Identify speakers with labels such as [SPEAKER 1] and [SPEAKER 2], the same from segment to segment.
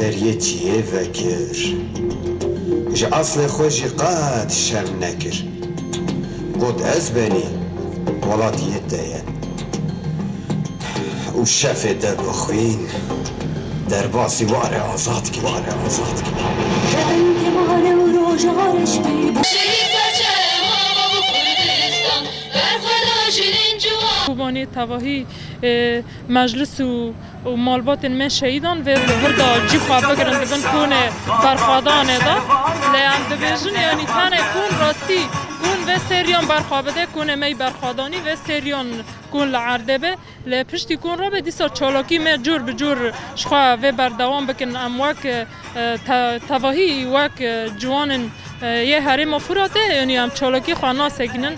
[SPEAKER 1] دریا چیه وکر اصل خوشی قد شرم نکر قد از بنی ولاتیت دین و شف ده بخوین در باسی واره آزاد که واره آزاد
[SPEAKER 2] یعنی تواهی مجلس و مالبات من شهیدان و هردا جی خواه بگرن دبن کون برخوادانه دا لیم دبیجن یعنی تن کون راستی کون و سریان برخواه بده کون می برخوادانی و سریان کون لعرده به لپشتی کون را به دیسا چالاکی می جور بجور شخواه و بردوام بکن اموک تواهی وک جوانن یه هریم فراته یعنی هم چالکی خانه سگنن.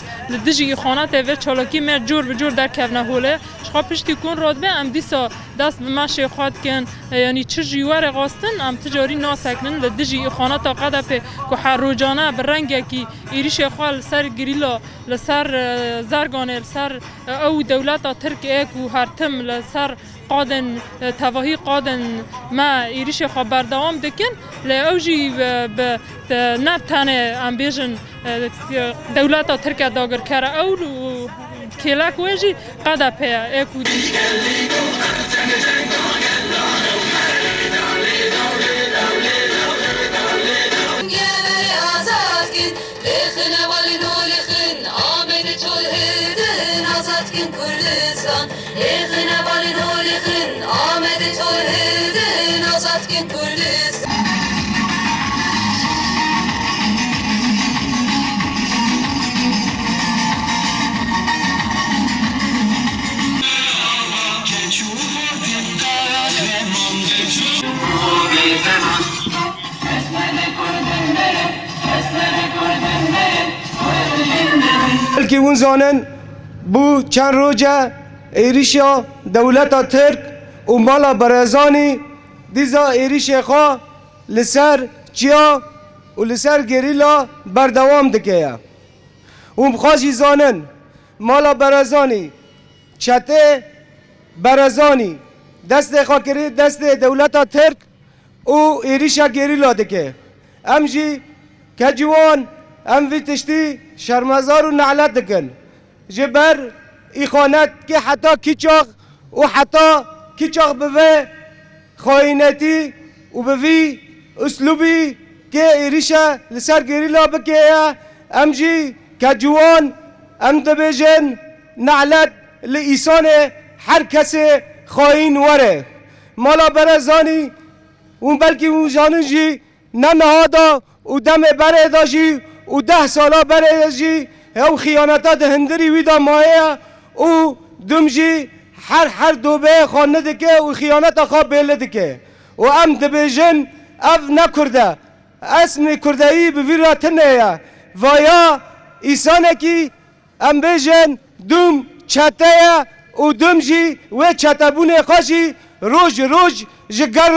[SPEAKER 2] دجی خانه تیو چالکی مر جور به جور در کفنه هوله شخوا پشتی کن راد به ام دیسا دست به شیخ خواد کن یعنی چه جیوار غاستن ام تجاری ناسکنن دجی خانه تا قده په که هر روجانه به رنگ کی ایریش خال سر گریلا لسر زرگانه لسر او دولت ترک و هر تم لسر قادن تواهی قادن ما ایریش خواب بردوام دکن له اوجی به نه تنه ام بیژن دولت ترکیه داگر کرده او کلک ویجی قدا پیا اکو
[SPEAKER 1] Kurdistan Lihine balin o Ahmet'i tolhidin Azatkin Kurdistan که اون زانن بو چند روجه ایریشا دولتا ترک و مالا برزانی دیزا ایریش خوا لسر چیا و لسر گریلا بردوام دکه اون بخواشی زانن مالا برزانی چته برزانی دست خاکری دست دولتا ترک او ایریشا گریلا دکه امجی کجوان ئەم وی تشتی شەرمەزار و نعلەت دکن ji ber îxanetê heta kîçax û heta kîçax bive xaînetî û bi vî uslubî kê êrişe li ser gerîla bike ye em jî kecuwan em dibêjin nelet li îsanê her kesê xaîn were. Mala bere zanî û belkî û janin jî nemehada û demê berê da jî و ده سالا بره جی او خیانتا ده هندری ویدا مایه او دم جی هر هر دوبه خانه دکه و خیانتا خواه بیله دکه و ام دبیجن اف نکرده اسم کردهی به ویرا تنه ویا ایسانه کی ام بیجن دوم چته و دوم جی و چته بونه خوشی روج روج جگر